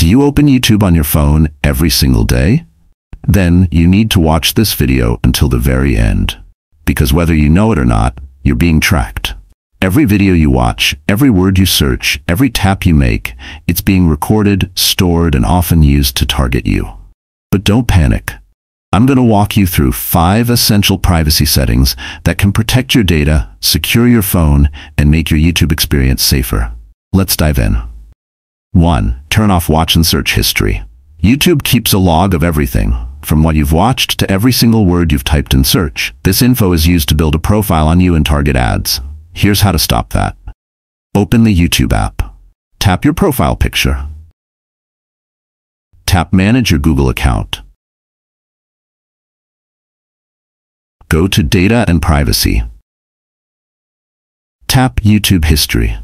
Do you open YouTube on your phone every single day? Then you need to watch this video until the very end. Because whether you know it or not, you're being tracked. Every video you watch, every word you search, every tap you make, it's being recorded, stored, and often used to target you. But don't panic. I'm going to walk you through five essential privacy settings that can protect your data, secure your phone, and make your YouTube experience safer. Let's dive in. 1. Turn off watch and search history. YouTube keeps a log of everything, from what you've watched to every single word you've typed in search. This info is used to build a profile on you and target ads. Here's how to stop that. Open the YouTube app. Tap your profile picture. Tap Manage your Google account. Go to Data and Privacy. Tap YouTube History.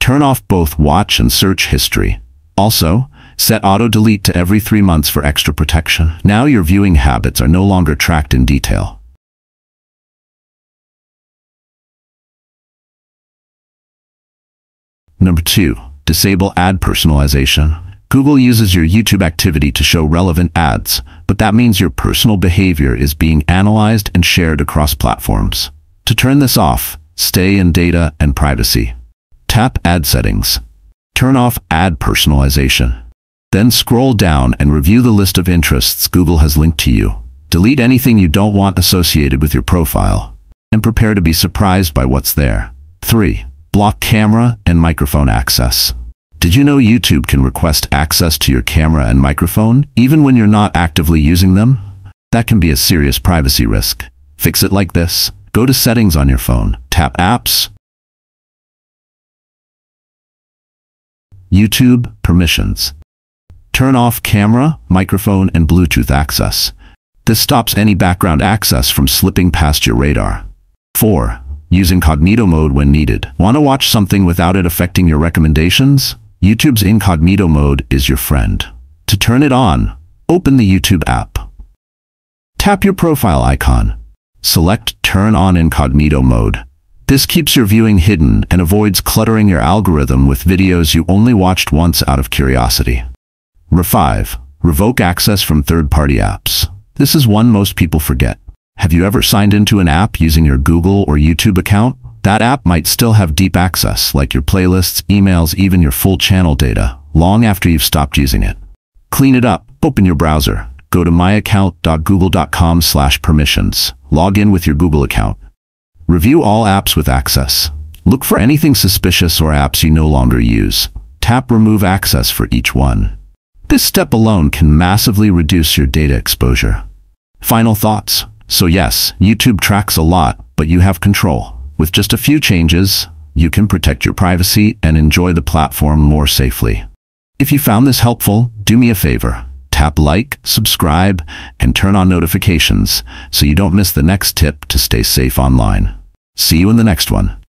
Turn off both Watch and Search History. Also, set Auto Delete to every three months for extra protection. Now your viewing habits are no longer tracked in detail. Number 2. Disable ad personalization. Google uses your YouTube activity to show relevant ads, but that means your personal behavior is being analyzed and shared across platforms. To turn this off, stay in Data and Privacy. Tap Ad Settings. Turn off Ad Personalization. Then scroll down and review the list of interests Google has linked to you. Delete anything you don't want associated with your profile, and prepare to be surprised by what's there. 3. Block camera and microphone access. Did you know YouTube can request access to your camera and microphone even when you're not actively using them? That can be a serious privacy risk. Fix it like this. Go to Settings on your phone, tap Apps, YouTube Permissions. Turn off camera, microphone, and Bluetooth access. This stops any background access from slipping past your radar. 4. Use incognito mode when needed. Want to watch something without it affecting your recommendations? YouTube's incognito mode is your friend. To turn it on, open the YouTube app. Tap your profile icon. Select Turn on Incognito mode. This keeps your viewing hidden and avoids cluttering your algorithm with videos you only watched once out of curiosity. Number 5. Revoke access from third-party apps. This is one most people forget. Have you ever signed into an app using your Google or YouTube account? That app might still have deep access, like your playlists, emails, even your full channel data, long after you've stopped using it. Clean it up. Open your browser. Go to myaccount.google.com slash permissions. Log in with your Google account. Review all apps with access. Look for anything suspicious or apps you no longer use. Tap Remove Access for each one. This step alone can massively reduce your data exposure. Final thoughts. So yes, YouTube tracks a lot, but you have control. With just a few changes, you can protect your privacy and enjoy the platform more safely. If you found this helpful, do me a favor. Tap like, subscribe, and turn on notifications so you don't miss the next tip to stay safe online. See you in the next one.